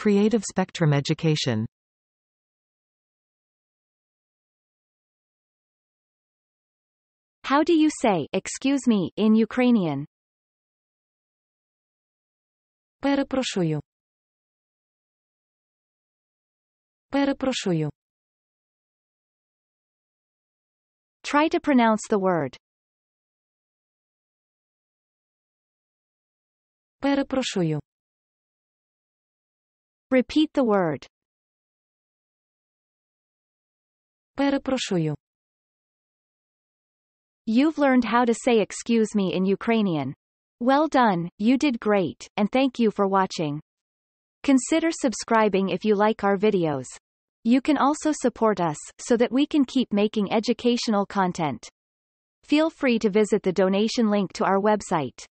Creative Spectrum Education. How do you say excuse me in Ukrainian? Перепрошую. Перепрошую. Try to pronounce the word. Перепрошую. Repeat the word. Перепрошую. You've learned how to say excuse me in Ukrainian. Well done, you did great, and thank you for watching. Consider subscribing if you like our videos. You can also support us, so that we can keep making educational content. Feel free to visit the donation link to our website.